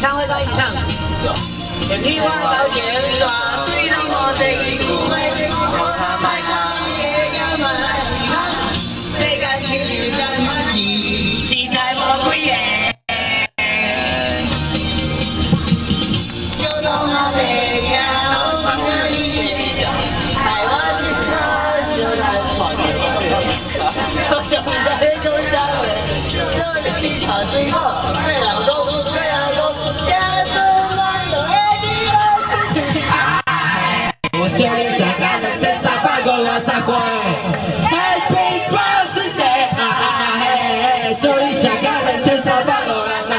唱会唱一起唱。是啊。天花到天刷，对了我的一股百五六十岁，Happy birthday！啊啊啊嘿，祝你大家能接三百五六十岁。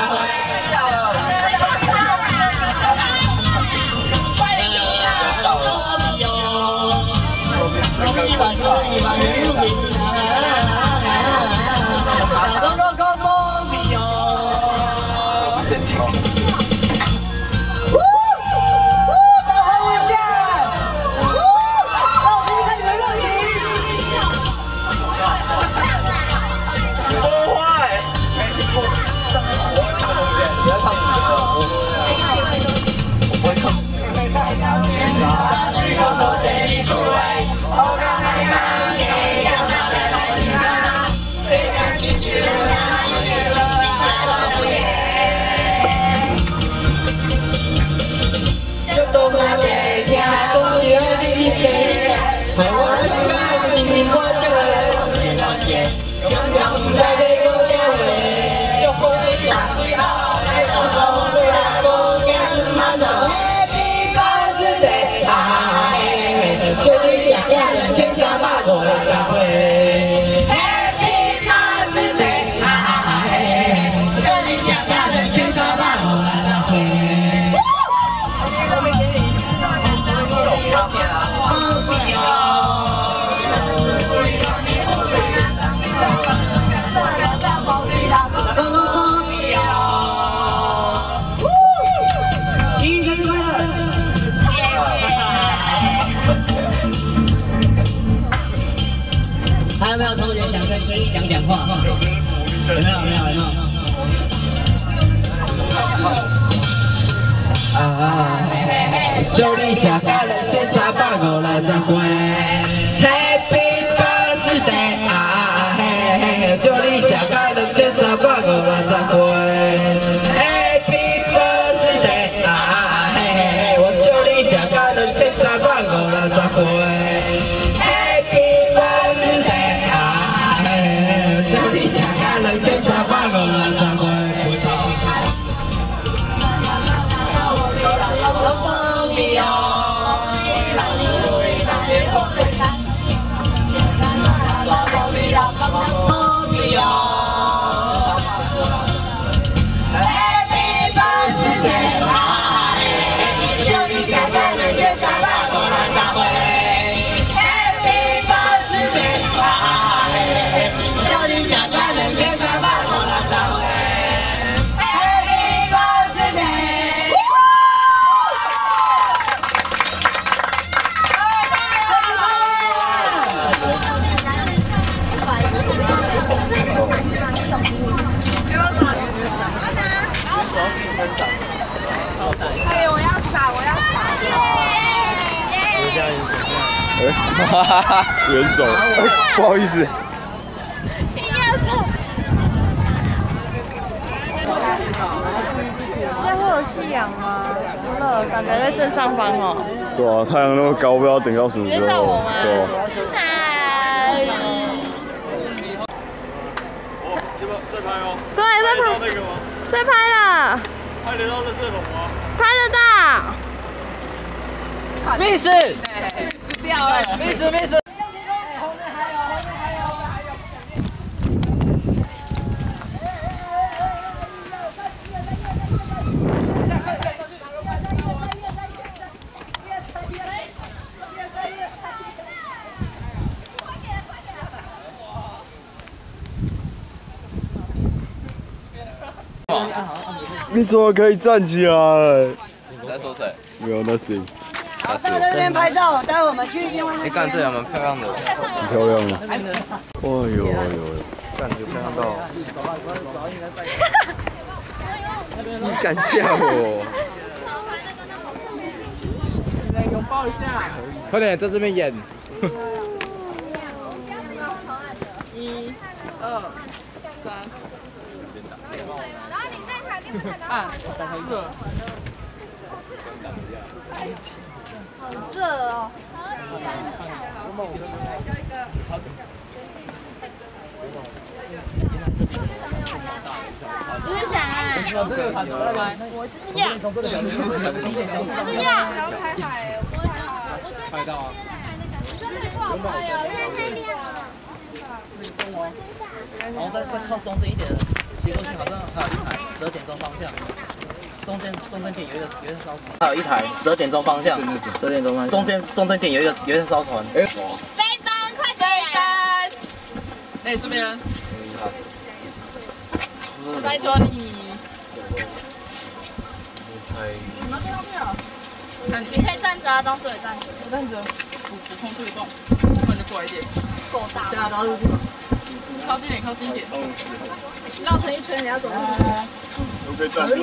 yes, yum Come yum, 有没有同学想跟谁讲讲话？有没有？有没有？有没有？啊，祝你大家能接三百五六十岁哎，我要撒，我要撒。元首，不好意思，一要撒。现在会有夕阳吗？真的，感觉在正上方哦。对啊，太阳那么高，不知道等到什么时候。在我吗？对啊。嗨。要不要再拍哦？对，在拍，那个吗？在拍了，拍得到垃圾桶吗？拍得到。miss miss miss。你怎么可以站起来？你在说谁？没有，那谁？他是在那边拍照，待会我们去另外哎，干这还蛮漂亮的，很漂亮吗？哎呦哎呦！干有漂亮到。你敢吓我？来 拥抱一下。快点在这边演。一、二、三。按热。好热哦。不是想啊，我就是要，就是要，然后拍海，拍到啊。然后再再靠中间一点好像还有一台十二点钟方向，中间中间点有一个有一个烧船，还有一台十二点钟方向，十二点钟方向，中间中间点有一个有一个烧船。飞奔，快点！哎，这边。拜托你。看你。你可以站着啊，当时也站着。我站着，补补空出一动，不然就过来一点。够大。加大陆地吗？靠近点，靠近点。绕成一圈，你要走。我可以站住。